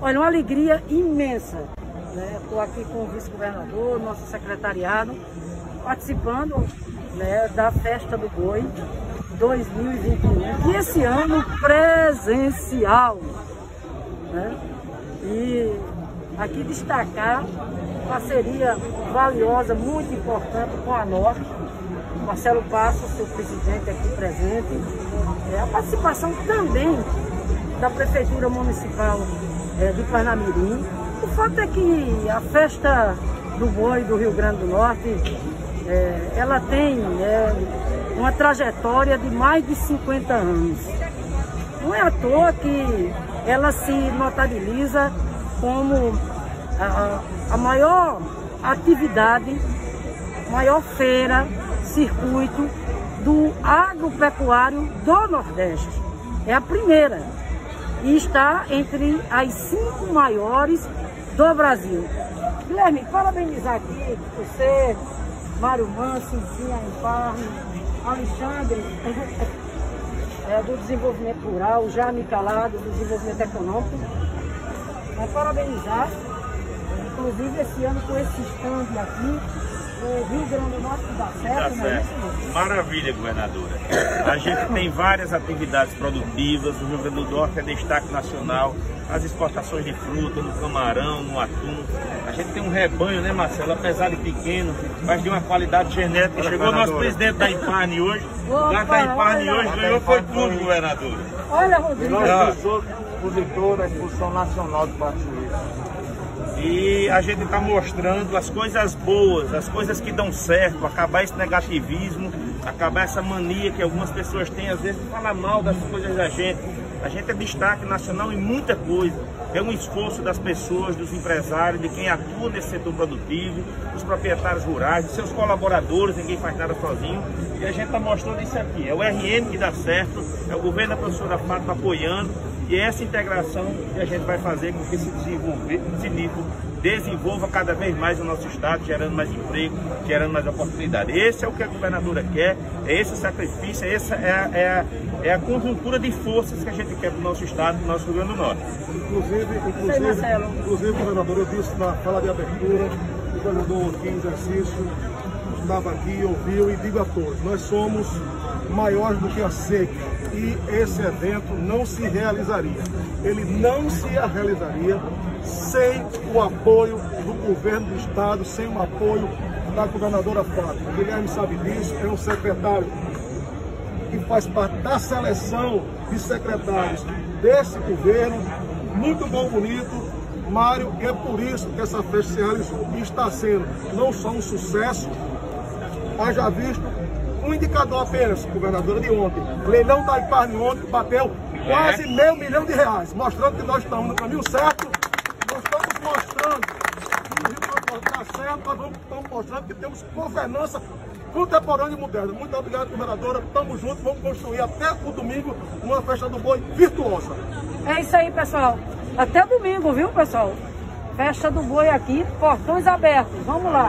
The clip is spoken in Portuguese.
Olha, uma alegria imensa. Estou né? aqui com o vice-governador, nosso secretariado, participando né, da Festa do Boi 2021. E esse ano presencial. Né? E aqui destacar parceria valiosa, muito importante com a Norte. Marcelo Passo, seu presidente aqui presente. É, a participação também da Prefeitura Municipal é, de Parnamirim. O fato é que a festa do boi do Rio Grande do Norte, é, ela tem é, uma trajetória de mais de 50 anos. Não é à toa que ela se notabiliza como a, a maior atividade, maior feira, circuito do agropecuário do Nordeste. É a primeira e está entre as cinco maiores do Brasil. Guilherme, parabenizar aqui você, Mário Manso, Zinha Emparne, Alexandre, é, do desenvolvimento rural, Jaime Calado, do desenvolvimento econômico. Mas parabenizar, inclusive esse ano com esse stand aqui, o Rio Grande do Norte dá certo, dá certo. É Maravilha, governadora. A gente tem várias atividades produtivas, o Rio Grande do Norte é destaque nacional, as exportações de fruta, no camarão, no atum. A gente tem um rebanho, né, Marcelo? Apesar de pequeno, mas de uma qualidade genética. Olha, Chegou o nosso presidente da Imparne hoje. Opa, da Imparne hoje ganhou foi tudo, governador. Olha, Rodrigo. Nós somos expositor da Exposição Nacional do Patrulheiro. E a gente está mostrando as coisas boas, as coisas que dão certo, acabar esse negativismo, acabar essa mania que algumas pessoas têm, às vezes, de falar mal das coisas da gente. A gente é destaque nacional em muita coisa. É um esforço das pessoas, dos empresários, de quem atua nesse setor produtivo, dos proprietários rurais, dos seus colaboradores, ninguém faz nada sozinho. E a gente está mostrando isso aqui. É o RN que dá certo, é o governo da professora Fátima apoiando, e é essa integração que a gente vai fazer com que se desenvolver, se desenvolva cada vez mais o nosso estado, gerando mais emprego, gerando mais oportunidade. Esse é o que a governadora quer, é esse o sacrifício, essa é a, é a, é a conjuntura de forças que a gente quer para o nosso estado, para o nosso Rio Grande do Norte. Inclusive, inclusive, inclusive, governador, eu disse na fala de abertura, o governador aqui em exercício estava aqui, ouviu e digo a todos, nós somos maiores do que a SEC e esse evento não se realizaria. Ele não se realizaria sem o apoio do governo do estado, sem o apoio da governadora Fátima. O Guilherme sabe disso, é um secretário que faz parte da seleção de secretários desse governo, muito bom, bonito, Mário, é por isso que essa festa se realizou. E está sendo não só um sucesso, haja visto um indicador apenas, governadora de ontem. Leilão da Iparne ontem bateu quase é. meio milhão de reais, mostrando que nós estamos no caminho certo. Nós estamos mostrando que o Rio Grande está certo, nós vamos, estamos mostrando que temos governança contemporânea e moderna. Muito obrigado, governadora. Estamos juntos, vamos construir até o domingo uma festa do boi virtuosa. É isso aí, pessoal. Até domingo, viu, pessoal? Festa do boi aqui, portões abertos. Vamos lá.